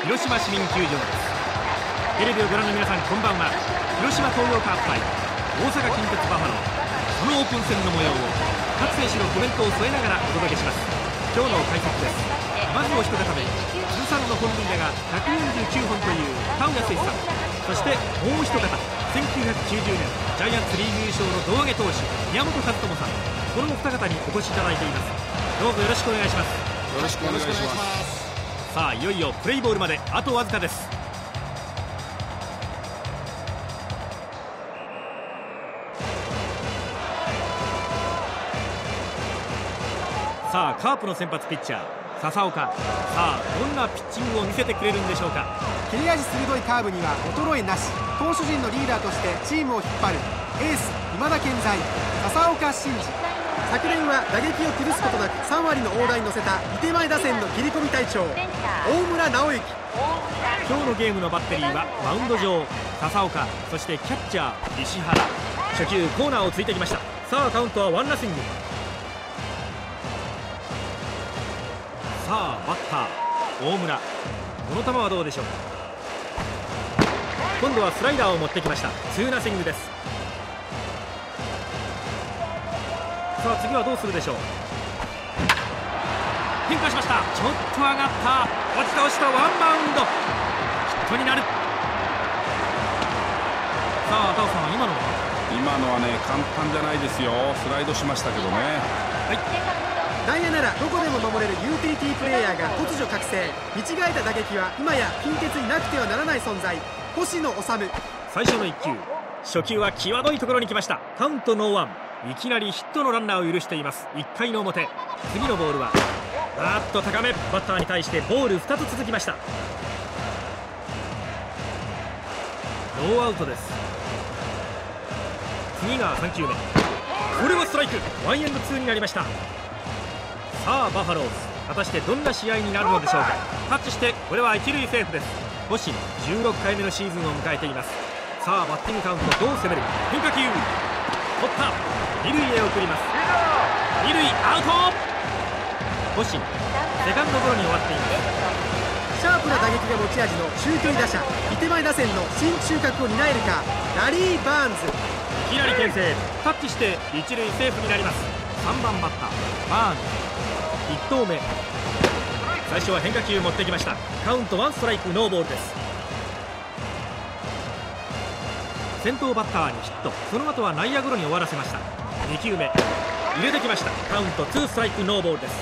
広島市民球場です。テレビをご覧の皆さんこんばんは。広島東洋カープ対大阪近鉄バファロー。そのオープン戦の模様を各選手のコメントを添えながらお届けします。今日の解説です。まずお一方目通算の本塁打が149本という田浦誠さん。そしてもう一方1990年ジャイアンツリーグ優勝の胴上げ投手宮本和智さん。このお二方にお越しいただいています。どうぞよろしくお願いします。よろしくお願いします。さあいよいよプレイボールまであとわずかです。さあカープの先発ピッチャー笹岡。さあどんなピッチングを見せてくれるんでしょうか。切れ味鋭いカーブには衰えなし。投手陣のリーダーとしてチームを引っ張る。エース今田健在。笹岡慎二。昨年は打撃を崩すことなく3割の大台に乗せた伊手前打線の切り込み隊長大村直之。今日のゲームのバッテリーはマウンド上笹岡そしてキャッチャー石原。初球コーナーをついてきました。さあカウントはワンナッシング。さあバッター大村。この球はどうでしょう今度はスライダーを持ってきました。ツーナッシングです。さあ次はどうするでしょう？変化しました。ちょっと上がった。落ちた落ちた。ワンバウンド。ヒットになる。さあタオさん今のは？今のはね簡単じゃないですよ。スライドしましたけどね。はい。内野ならどこでも守れるユーティリティプレイヤーが突如覚醒。見違えた打撃は今や近鉄になくてはならない存在。星野修最初の1球。初球は際どいところに来ました。カウントノーワンいきなりヒットのランナーを許しています。1回の表。次のボールは。あっと高め。バッターに対してボール2つ続きました。ノーアウトです。次が3球目。これはストライク。ワンエンドツーになりました。さあバファローズ。果たしてどんな試合になるのでしょうか。タッチしてこれは一塁セーフです。星野16回目のシーズンを迎えています。さあバッティングカウントどう攻める変化球。取った二塁へ送ります。二塁アウト。星野セカンドゴロに終わっています。シャープな打撃が持ち味の中距離打者。いてまえ打線の新中核を担えるか。ラリー・バーンズ。いきなり牽制。タッチして一塁セーフになります。3番バッター。バーン1投目。最初は変化球持ってきました。カウント1ストライクノーボールです先頭バッターにヒット。その後は内野ゴロに終わらせました。2球目。入れてきました。カウント2ストライクノーボールです。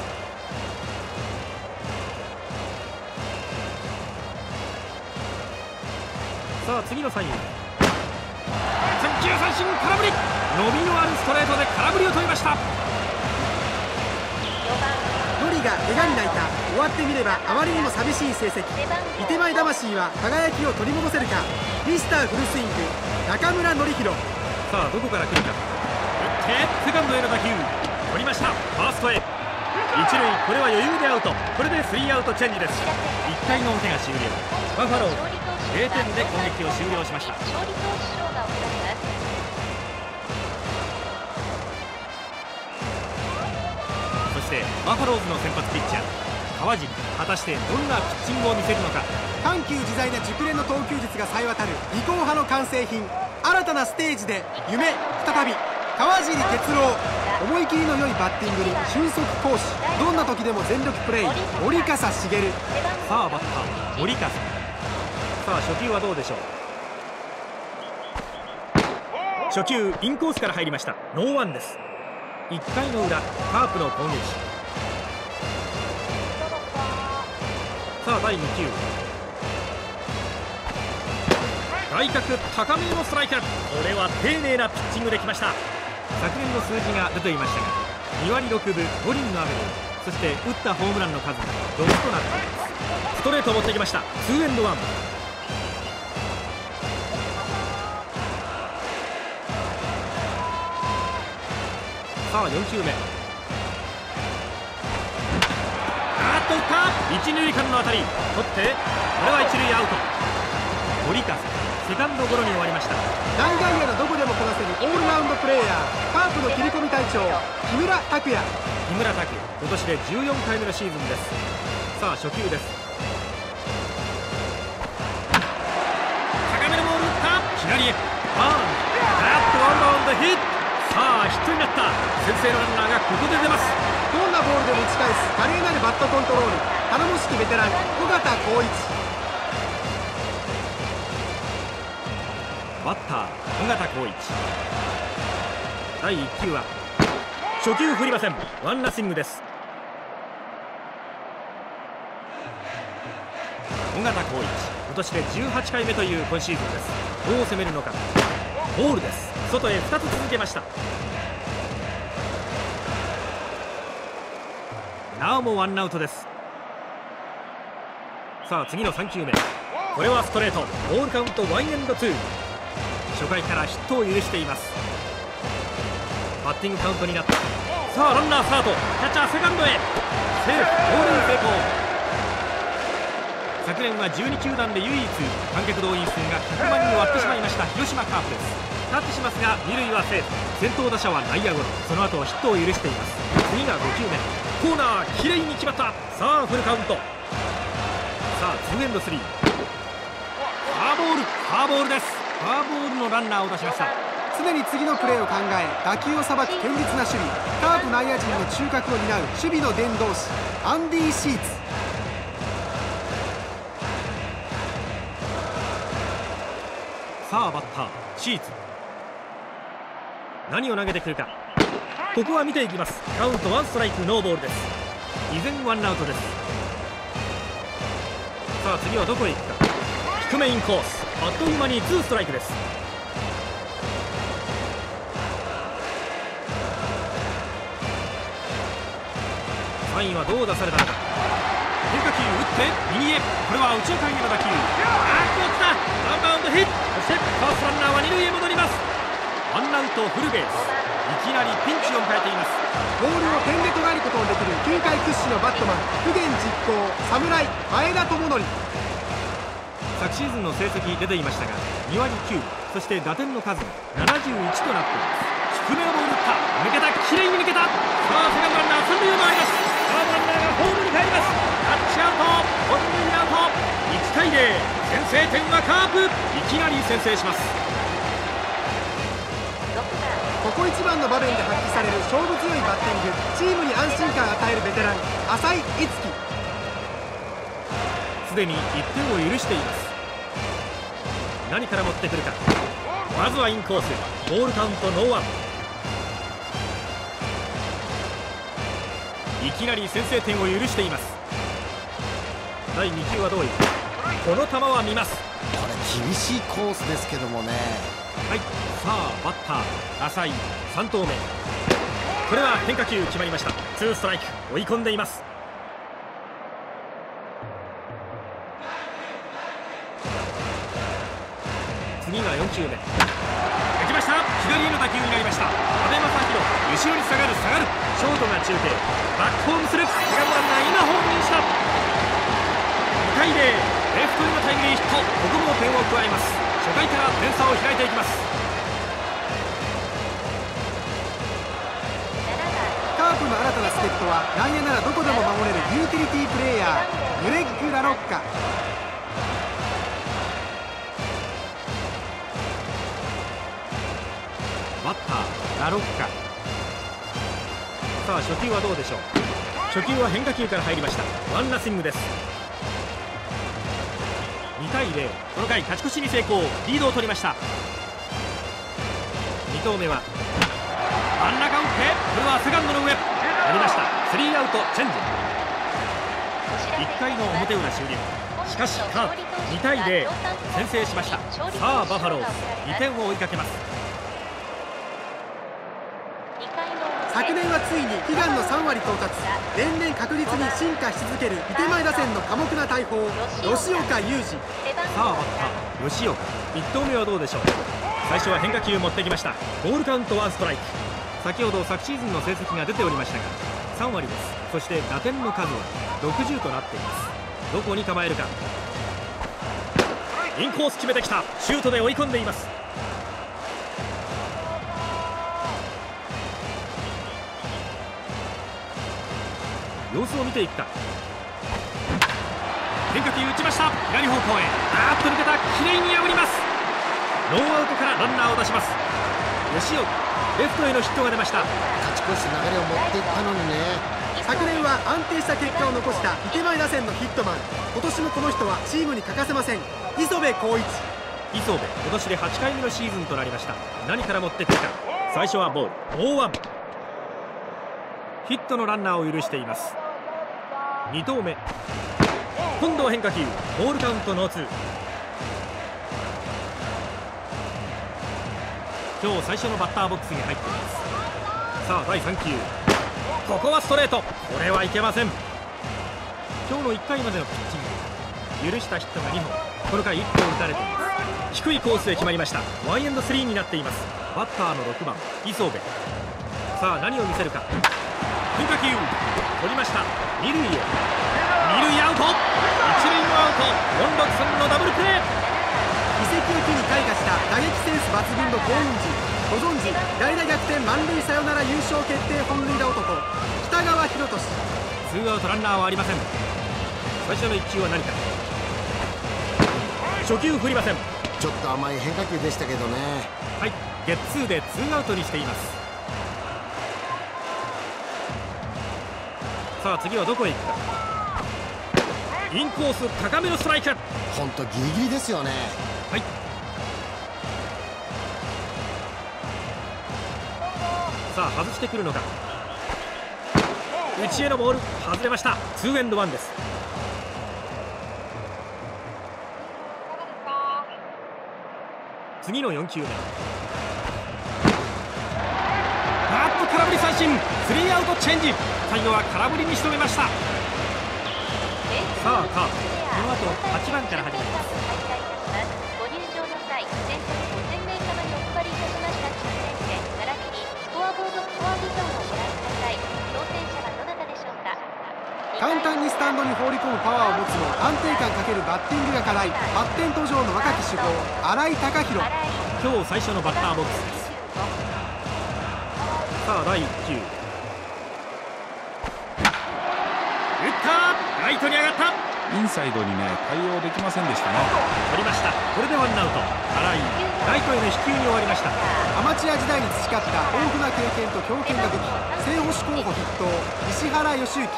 さあ次のサイン。三球三振空振り。伸びのあるストレートで空振りを取りました。ノリが怪我に泣いた。終わってみればあまりにも寂しい成績。伊手前魂は輝きを取り戻せるか。ミスターフルスイング中村紀弘さあどこから来るか。打ってセカンドへの打球。取りました。ファーストへ。一塁これは余裕でアウト。これでスリーアウトチェンジです。1回の表が終了。バファローズ0点で攻撃を終了しましたしてバファローズの先発ピッチャー。川尻果たしてどんなピッチングを見せるのか。緩急自在な熟練の投球術が冴え渡る技巧派の完成品。新たなステージで夢再び。川尻哲郎。思い切りの良いバッティングに俊足攻守どんな時でも全力プレー森笠茂。さあバッター森風さあ初球はどうでしょう。初球インコースから入りました。ノーワンです1回の裏カープの攻撃。さあ第2球外角高めのストライク。これは丁寧なピッチングできました。昨年の数字が出ていましたが2割6分5厘のアベレージ。そして打ったホームランの数が6となっています。ストレートを持ってきました。ツーエンドワンさあ4球目。あっと打った。一塁間の当たり。取ってこれは一塁アウト。森風セカンドゴロに終わりました。内外野のどこでもこなせるオールラウンドプレーヤー。カープの切り込み隊長木村拓哉。木村拓哉今年で14回目のシーズンです。さあ初球です。高めのボール打った。左へ。バーン。あっとワンバウンドヒット。ヒットになった。先制のランナーがここで出ます。どんなボールでも打ち返す華麗なるバットコントロール。頼もしきベテラン尾形光一。バッター尾形光一。第1球は初球振りません。ワンナッシングです。尾形光一。今年で18回目という今シーズンです。どう攻めるのか。ボールです。外へ2つ続けましたなおもワンアウトです。さあ次の3球目。これはストレート。ボールカウントワンエンドツー。初回からヒットを許しています。バッティングカウントになった。さあランナースタート。キャッチャーセカンドへ。セーフ。ボール成功。昨年は12球団で唯一観客動員数が100万人を割ってしまいました。広島カープです。タッチしますが二塁はセーフ。先頭打者は内野ゴロ。その後はヒットを許しています。次が5球目。コーナーきれいに決まった。さあフルカウント。さあ2エンド3ファーボールファーボールです。ファーボールのランナーを出しました。常に次のプレーを考え打球をさばく堅実な守備。カープ内野陣の中核を担う守備の伝道師アンディ・シーツ。さあバッターシーツ。何を投げてくるか。ここは見ていきます。カウントワンストライクノーボールです。依然ワンアウトです。さあ次はどこへ行くか。低めインコース。あっという間にツーストライクです。サインはどう出されたのか。変化球打って右へ。これは右中間への打球。あっと来た。ワンバウンドヒット。そしてファーストランナーは二塁へ戻ります。ワンアウトフルベース。きなりピンチを迎えています。ボールを点で捉えることのできる球界屈指のバットマン不言実行侍前田智則。昨シーズンの成績出ていましたが2割9分そして打点の数が71となっています低めのボール打った。抜けたきれいに抜けた。さあセカンドランナー三塁を回ります。サードランナーがホームに帰ります。タッチアウト。本塁アウト1対0先制点はカープいきなり先制しますここ一番の場面で発揮される勝負強いバッティングチームに安心感を与えるベテラン浅井いつきすでに1点を許しています。何から持ってくるか。まずはインコースボールカウントノーワンいきなり先制点を許しています。第2球はどういうこの球は見ます。これ厳しいコースですけどもねはい。さあバッター浅井3投目。これは変化球決まりました。ツーストライク追い込んでいます。次が4球目。打きました。左への打球になりました。阿部正弘後ろに下がる下がる。ショートが中継。バックホームする。セカンドランナー今ホームインした。2対0レフトへのタイムリーヒット。ここも点を加えます。初回から点差を開いていきます。カープの新たな助っ人は内野ならどこでも守れるユーティリティプレイヤーユレッグ・ラロッカ。バッターラロッカ。さあ初球はどうでしょう？初球は変化球から入りました。ワンナッシングです。2対0この回勝ち越しに成功。リードを取りました。2投目は真ん中打ってこれはセカンドの上。やりました。スリーアウトチェンジ。1回の表裏終了。しかしカープ2対0先制しました。さあバファローズ。2点を追いかけます。昨年はついに悲願の3割到達。年々確実に進化し続ける伊手前打線の寡黙な大砲吉岡裕二。さあバッター吉岡1投目はどうでしょう？最初は変化球持ってきました。ボールカウントワンストライク。先ほど昨シーズンの成績が出ておりましたが3割です。そして打点の数は60となっています。どこに構えるか。インコース決めてきた。シュートで追い込んでいます。様子を見ていくか変化球打ちました。左方向へ。あーっと抜けた。きれいに破ります。ノーアウトからランナーを出します。吉岡レフトへのヒットが出ました。勝ち越して流れを持っていったのにね。昨年は安定した結果を残した池前打線のヒットマン。今年もこの人はチームに欠かせません。磯部浩一。磯部今年で8回目のシーズンとなりました。何から持ってくるか。最初はボール。大ワンヒットのランナーを許しています。2投目。今度は変化球。ボールカウントノーツー。今日最初のバッターボックスに入っています。さあ第3球。ここはストレート。これはいけません。今日の1回までのピッチング。許したヒットが2本。この回1本打たれています。低いコースで決まりました。ワンエンドスリーになっています。バッターの6番磯部。さあ何を見せるか。変化球取りました。二塁へ。二塁アウト。一塁もアウト。463のダブルプレー。移籍を機に開花した打撃センス抜群の幸運時ご存知代打逆転満塁サヨナラ優勝決定本塁打男。北川博俊。ツーアウトランナーはありません。最初の1球は何か。初球振りません。ちょっと甘い変化球でしたけどね。はい。ゲッツーでツーアウトにしていますさあ次はどこへ行くか。インコース高めのストライク。本当ギリギリですよね。はい。さあ外してくるのか。内へのボール。外れました。ツーエンドワンです。次の4球目空振り三振。スリーアウトチェンジ。最後は空振りに仕留めました。さあカープ。この後8番から始まります。ご入場の際先着5000名様にお配りいたしました抽選券並びにスコアボードスコアビジョンをご覧ください当選者はどなたでしょうか。簡単にスタンドに放り込むパワーを持つも安定感かけるバッティングが課題発展途上の若き主砲新井貴弘今日最初のバッターボックスさあ第1球。打ったライトに上がった。インサイドにね対応できませんでしたね。取りました。これでワンアウト。新井ライトへの飛球に終わりました。アマチュア時代に培った豊富な経験と強肩が武器。正捕手候補筆頭石原義行。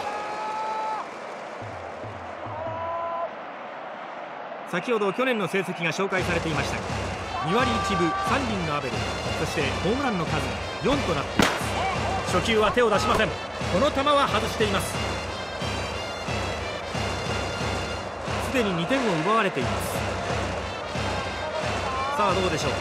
先ほど去年の成績が紹介されていましたが2割1分3厘のアベレージ。そしてホームランの数が4となっています初球は手を出しません。この球は外しています。すでに2点を奪われています。さあどうでしょう。ス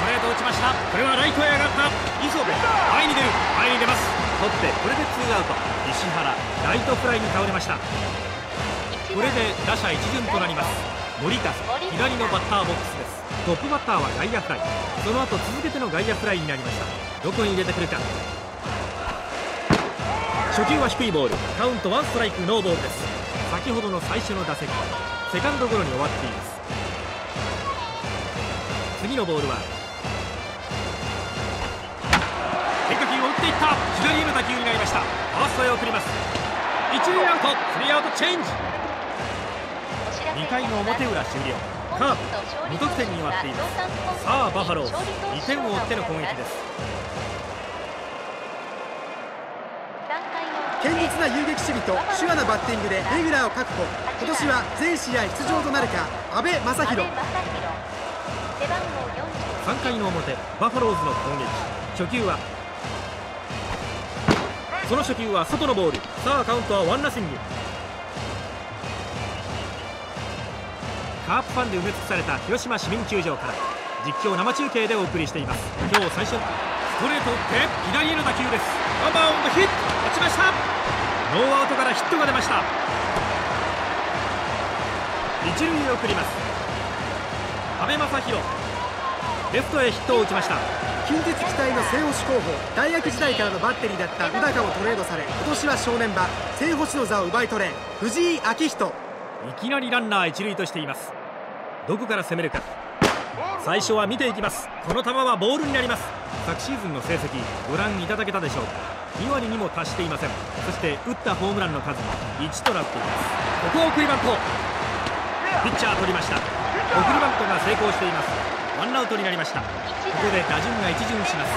トレート打ちました。これはライトへ上がった。磯部前に出る。前に出ます。取ってこれでツーアウト。石原ライトフライに倒れました。これで打者一巡となります。森田左のバッターボックスです。トップバッターは外野フライ。その後続けての外野フライになりました。どこに入れてくるか。初球は低いボール。カウントワンストライクノーボールです。先ほどの最初の打席。セカンドゴロに終わっています。次のボールは。変化球を打っていった。左への打球になりました。ファーストへ送ります。一塁アウト。スリーアウトチェンジ。2回の表裏終了。カープ無得点に終わっています。さあバファローズ2点を追っての攻撃です。堅実な遊撃守備とシュアなバッティングでレギュラーを確保。今年は全試合出場となるか阿部真宏3回の表バファローズの攻撃。初球はその初球は外のボール。さあカウントはワンナッシング。カープファンで埋め尽くされた広島市民球場から実況生中継でお送りしています。今日最初ストレート打って左への打球です。ワンバウンドヒット落ちました。ノーアウトからヒットが出ました。一塁へ送ります。阿部正弘レフトへヒットを打ちました。近鉄期待の正捕手候補大学時代からのバッテリーだった宇高もトレードされ今年は正念場正捕手の座を奪い取れ藤井明人いきなりランナー一塁としています。どこから攻めるか。最初は見ていきます。この球はボールになります。昨シーズンの成績ご覧いただけたでしょうか。2割にも達していません。そして打ったホームランの数も1となっています。ここは送りバント。ピッチャー取りました。送りバントが成功しています。ワンアウトになりました。ここで打順が一巡します。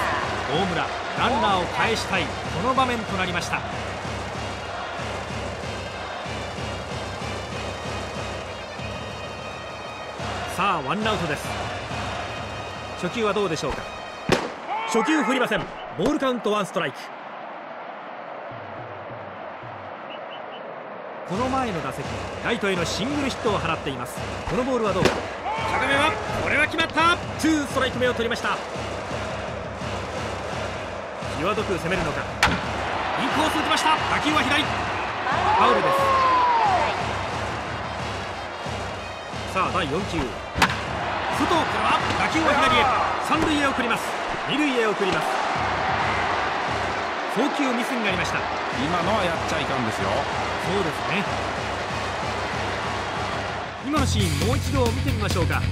大村ランナーを返したい。この場面となりました。さあワンアウトです。初球はどうでしょうか？初球振りません。ボールカウントワンストライク。この前の打席ライトへのシングルヒットを放っています。このボールはどうか？高めはこれは決まった。ツーストライク目を取りました。際どく攻めるのか？インコース打ちました。打球は左。ファウルですさあ第4球。外からは打球は左へ。三塁へ送ります。二塁へ送ります。送球ミスになりました。今のはやっちゃいかんですよ。そうですね。今のシーンもう一度見てみましょうか。さ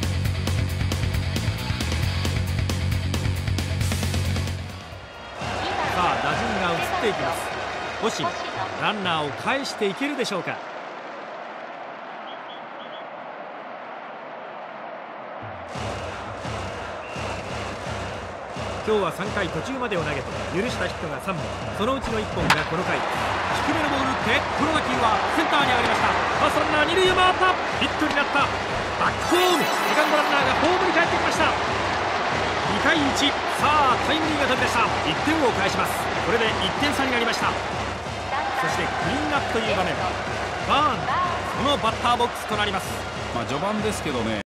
あ打順が移っていきます。星野ランナーを返していけるでしょうか今日は3回途中までを投げて許したヒットが3本。そのうちの1本がこの回。低めのボール打ってこの打球はセンターに上がりました。ファーストランナー二塁へ回った。ヒットになった。バックホーム。セカンドランナーがホームに帰ってきました。2対1さあタイムリーが飛び出した。1点を返します。これで1点差になりました。そしてクリーンアップという場面。バーンそのバッターボックスとなります。まあ序盤ですけどね。